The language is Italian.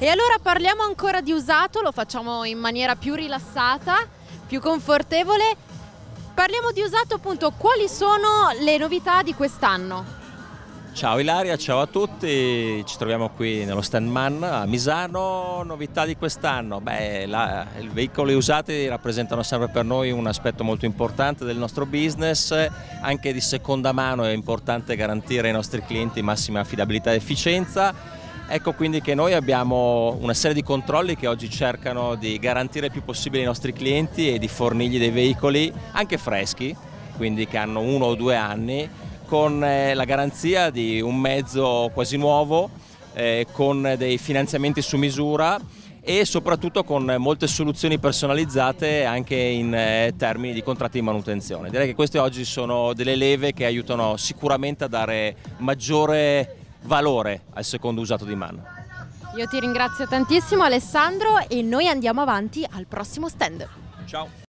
E allora parliamo ancora di usato, lo facciamo in maniera più rilassata, più confortevole. Parliamo di usato appunto, quali sono le novità di quest'anno? Ciao Ilaria, ciao a tutti, ci troviamo qui nello stand Man a Misano, novità di quest'anno, beh la, i veicoli usati rappresentano sempre per noi un aspetto molto importante del nostro business, anche di seconda mano è importante garantire ai nostri clienti massima affidabilità e efficienza, ecco quindi che noi abbiamo una serie di controlli che oggi cercano di garantire il più possibile ai nostri clienti e di fornirgli dei veicoli anche freschi, quindi che hanno uno o due anni, con eh, la garanzia di un mezzo quasi nuovo, eh, con dei finanziamenti su misura e soprattutto con molte soluzioni personalizzate anche in eh, termini di contratti di manutenzione. Direi che queste oggi sono delle leve che aiutano sicuramente a dare maggiore valore al secondo usato di mano. Io ti ringrazio tantissimo Alessandro e noi andiamo avanti al prossimo stand. Ciao!